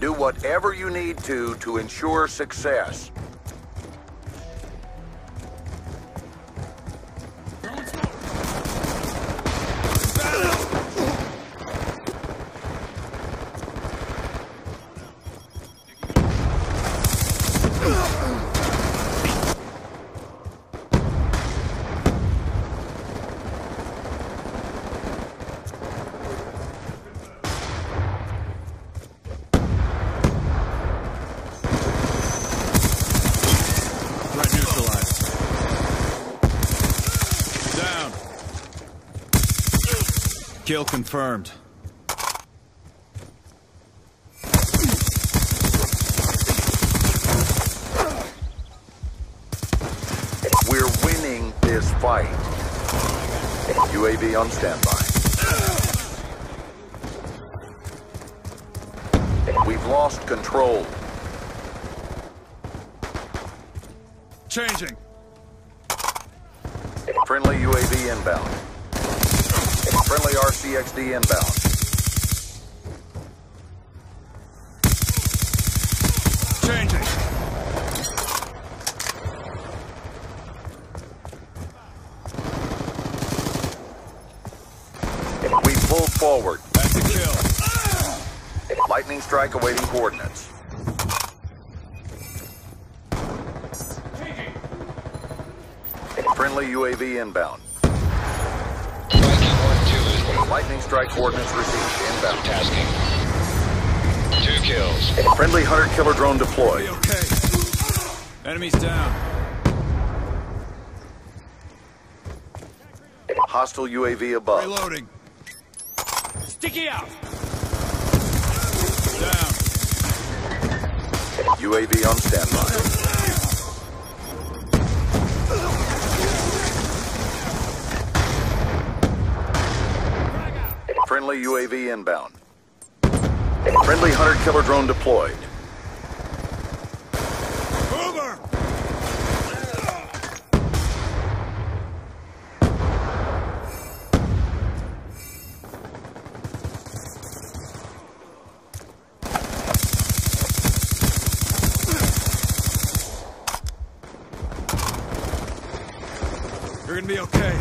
Do whatever you need to to ensure success. Down. Kill confirmed. We're winning this fight. UAV on standby. We've lost control. Changing. Friendly UAV inbound. Friendly RCXD inbound. Changing. We pulled forward. That's a kill. Lightning strike awaiting coordinates. Friendly UAV inbound. Viking 1-2 is Lightning strike coordinates received inbound. tasking. Two kills. Friendly hunter killer drone deployed. Okay. Enemies down. Hostile UAV above. Reloading. Sticky out. Down. UAV on standby. Friendly UAV inbound. Friendly hunter killer drone deployed. Over. You're gonna be okay.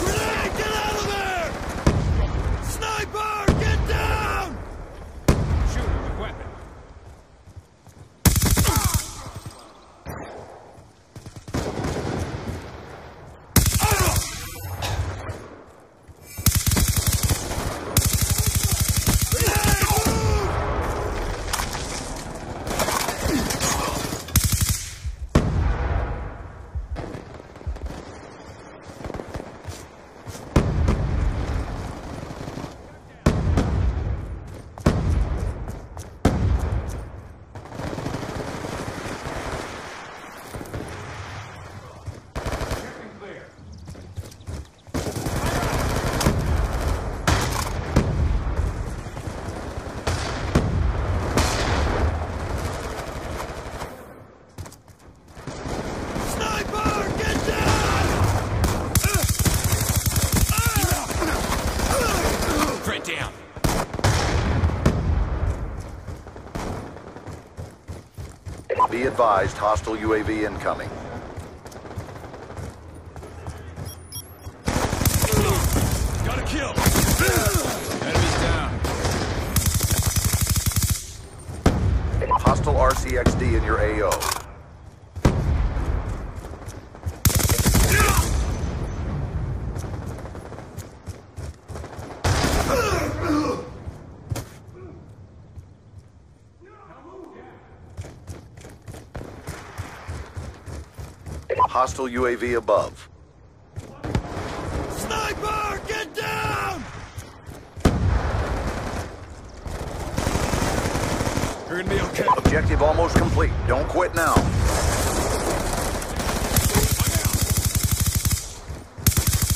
Grenade, get out of there! Sniper, get down! Shooter with weapon. Sniper, get down! Threat down. Be advised, hostile UAV incoming. Got a kill. Down. Hostile RCXD in your AO. Hostile UAV above. Sniper, get down! You're gonna be okay. Objective almost complete. Don't quit now. Go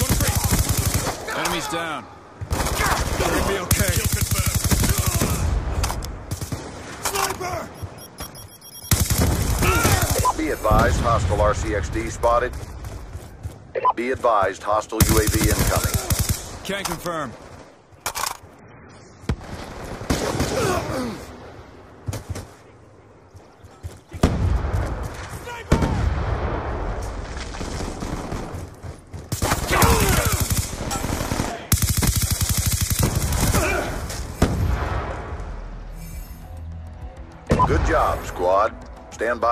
to free. Enemies down. You're gonna be okay. Be advised, hostile RCXD spotted. Be advised, hostile UAV incoming. Can confirm. Good job, squad. Stand by.